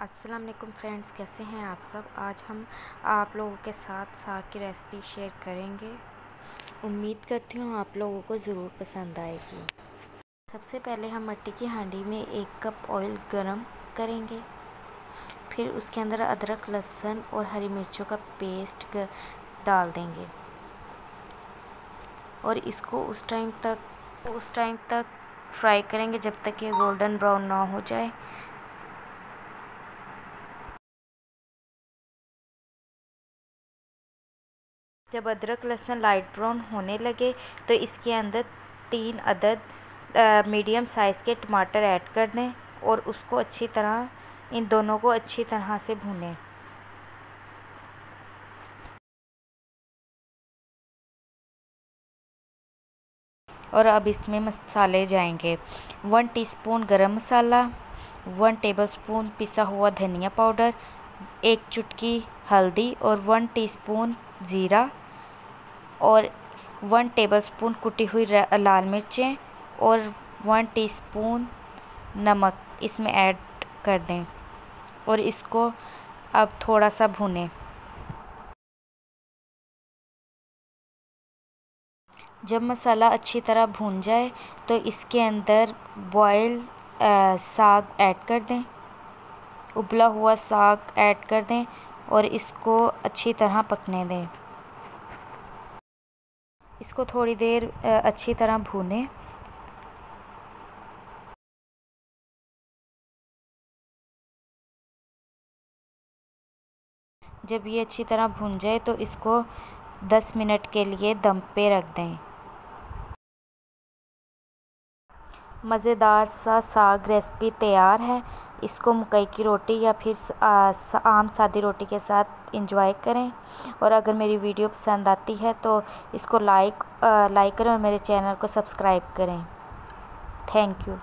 अस्सलाम वालेकुम फ्रेंड्स, कैसे हैं आप सब? आज हम आप लोगों के साथ साग की रेसिपी शेयर करेंगे। उम्मीद करती हूँ आप लोगों को ज़रूर पसंद आएगी। सबसे पहले हम मट्टी की हांडी में एक कप ऑयल गरम करेंगे। फिर उसके अंदर अदरक, लहसुन और हरी मिर्चों का पेस्ट डाल देंगे। और इसको उस टाइम तक, उस टाइम तक फ्राई करेंगे जब तक ये गोल्डन ब्राउन ना हो जाए। जब अदरक लहसुन लाइट ब्राउन होने लगे तो इसके अंदर तीन अदद मीडियम साइज़ के टमाटर ऐड कर दें और उसको अच्छी तरह, इन दोनों को अच्छी तरह से भूनें। और अब इसमें मसाले जाएँगे। वन टीस्पून गरम मसाला वन टेबलस्पून पिसा हुआ धनिया पाउडर एक चुटकी हल्दी और वन टीस्पून ज़ीरा। और वन टेबलस्पून कुटी हुई लाल मिर्चें और वन टीस्पून नमक इसमें ऐड कर दें और इसको अब थोड़ा सा भुनें। जब मसाला अच्छी तरह भून जाए तो इसके अंदर बॉयल साग ऐड कर दें। उबला हुआ साग ऐड कर दें और इसको अच्छी तरह पकने दें। इसको थोड़ी देर अच्छी तरह भूनें। जब ये अच्छी तरह भून जाए तो इसको 10 मिनट के लिए दम पे रख दें। मज़ेदार सा साग रेसिपी तैयार है। इसको मकई की रोटी या फिर आम सादी रोटी के साथ इंजॉय करें। और अगर मेरी वीडियो पसंद आती है तो इसको लाइक लाइक करें और मेरे चैनल को सब्सक्राइब करें। Thank you